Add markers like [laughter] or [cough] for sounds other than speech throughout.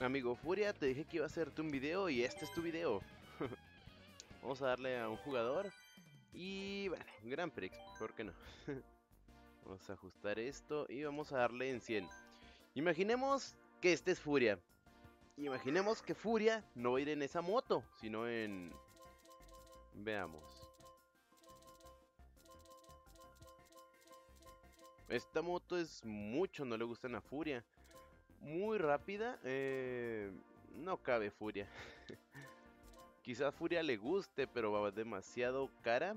Amigo Furia, te dije que iba a hacerte un video y este es tu video. [laughs] Vamos a darle a un jugador. Y bueno, Grand Prix, ¿por qué no? [laughs] vamos a ajustar esto y vamos a darle en 100. Imaginemos que este es Furia. Imaginemos que Furia no va a ir en esa moto, sino en... Veamos. Esta moto es mucho, no le gustan a Furia muy rápida, eh, no cabe Furia. [laughs] Quizás Furia le guste, pero va demasiado cara.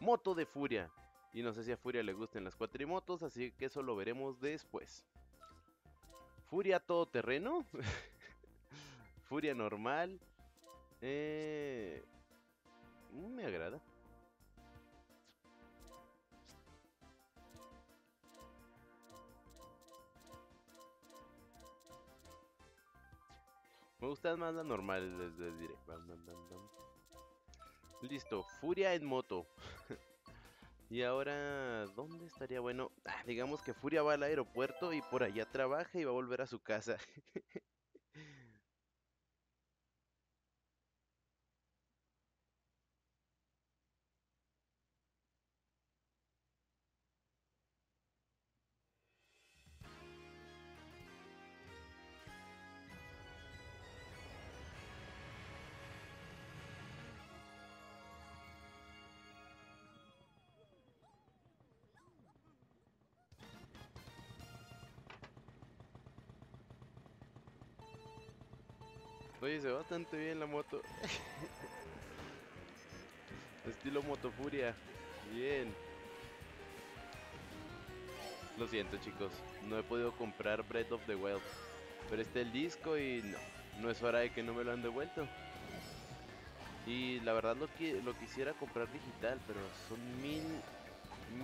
Moto de Furia. Y no sé si a Furia le gusten las cuatrimotos, así que eso lo veremos después. Furia todoterreno. [laughs] Furia normal. Eh, me agrada. Me gusta más la normal, les, diré. Listo, Furia en moto. [laughs] y ahora, ¿dónde estaría bueno? Ah, digamos que Furia va al aeropuerto y por allá trabaja y va a volver a su casa. [laughs] Oye, se ve bastante bien la moto. [laughs] Estilo motofuria. Bien. Lo siento chicos, no he podido comprar Breath of the Wild. Pero está el disco y no, no es hora de que no me lo han devuelto. Y la verdad lo, que, lo quisiera comprar digital, pero son mil,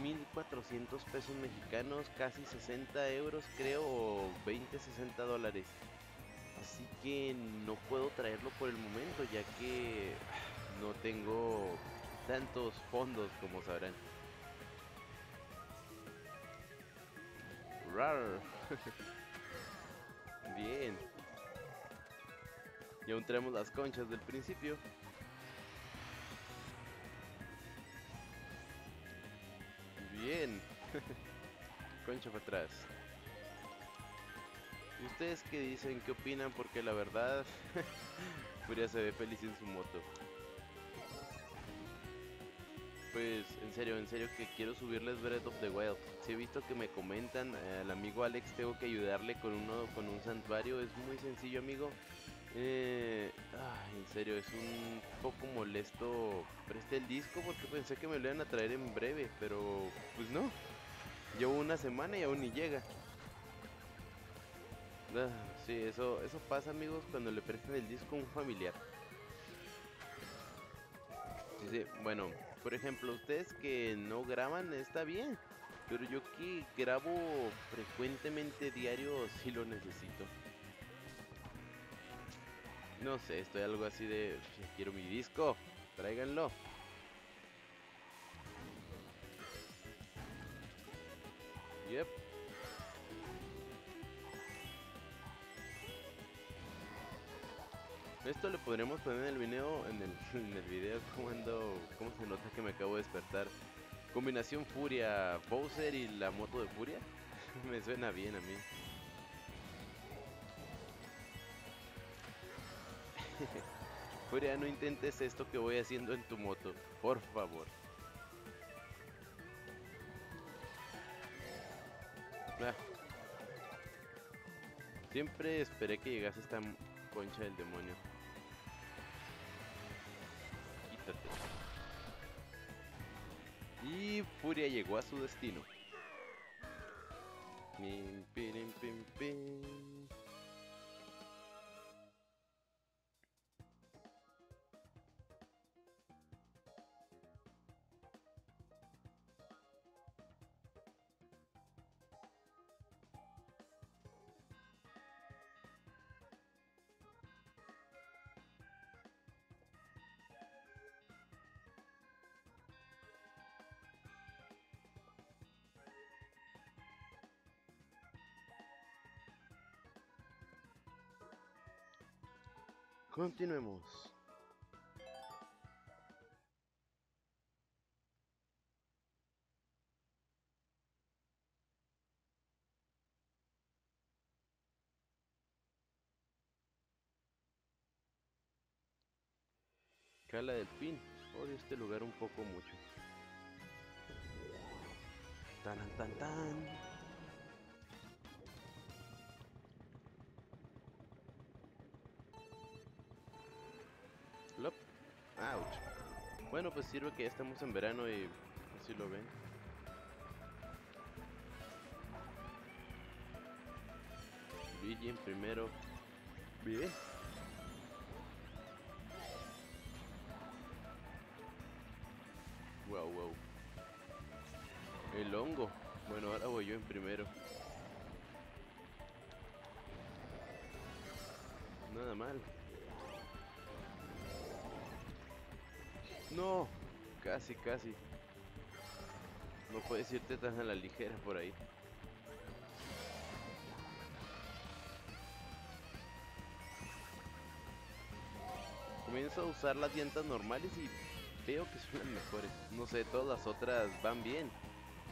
1400 pesos mexicanos, casi 60 euros creo, o 20, 60 dólares. Así que no puedo traerlo por el momento ya que no tengo tantos fondos como sabrán. Rar. [laughs] Bien. Y aún tenemos las conchas del principio. Bien. [laughs] Concha para atrás. ¿Ustedes qué dicen? ¿Qué opinan? Porque la verdad, [laughs] Furia se ve feliz en su moto. Pues en serio, en serio que quiero subirles Breath of the Wild. Si he visto que me comentan, eh, al amigo Alex tengo que ayudarle con uno con un santuario. Es muy sencillo, amigo. Eh, en serio, es un poco molesto. Preste el disco porque pensé que me lo iban a traer en breve, pero pues no. Llevo una semana y aún ni llega. Ah, sí, eso, eso pasa amigos cuando le prestan el disco a un familiar. Sí, bueno, por ejemplo, ustedes que no graban está bien, pero yo que grabo frecuentemente diario sí lo necesito. No sé, estoy algo así de quiero mi disco, tráiganlo. Yep. Esto lo podremos poner en el video, en el, [laughs] video como cómo se nota que me acabo de despertar. Combinación Furia, Bowser y la moto de Furia. [laughs] me suena bien a mí. [laughs] Furia, no intentes esto que voy haciendo en tu moto, por favor. Ah. Siempre esperé que llegase esta concha del demonio. Y Furia llegó a su destino. Continuemos. Cala del Pin. Odio este lugar un poco mucho. Tan tan tan. Ouch. Bueno, pues sirve que ya estamos en verano y así lo ven. Luigi en primero. Bien. Wow, wow. El hongo. Bueno, ahora voy yo en primero. Nada mal. No, casi, casi. No puedes irte tan a la ligera por ahí. Comienzo a usar las llantas normales y veo que son las mejores. No sé, todas las otras van bien.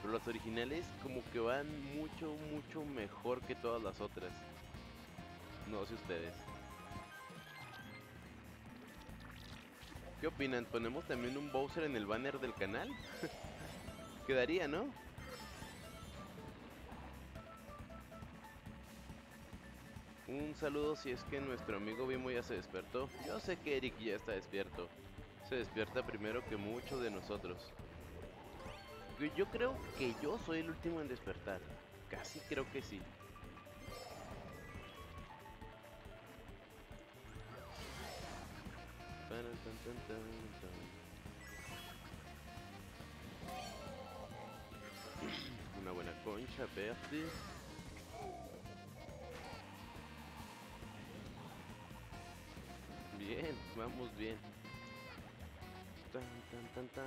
Pero las originales como que van mucho, mucho mejor que todas las otras. No sé ustedes. ¿Qué opinan? ¿Ponemos también un Bowser en el banner del canal? [laughs] Quedaría, ¿no? Un saludo si es que nuestro amigo Vimo ya se despertó. Yo sé que Eric ya está despierto. Se despierta primero que muchos de nosotros. Yo creo que yo soy el último en despertar. Casi creo que sí. Una buena concha verde. Bien, vamos bien. Tan, tan, tan, tan.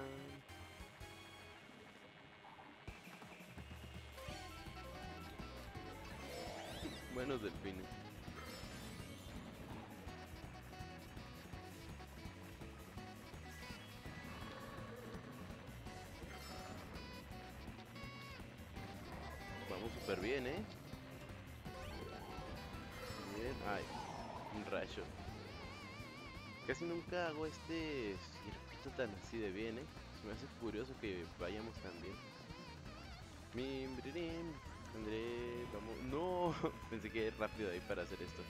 Buenos delfines. Súper bien, ¿eh? Bien. Ay, un rayo. Casi nunca hago este circuito tan así de bien, ¿eh? Se me hace curioso que vayamos tan bien. André, vamos. No, [laughs] pensé que era rápido ahí para hacer esto.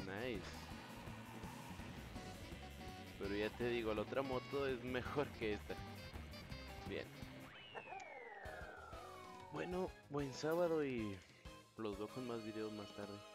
Nice. Pero ya te digo, la otra moto es mejor que esta. Bien. Bueno, buen sábado y los veo con más videos más tarde.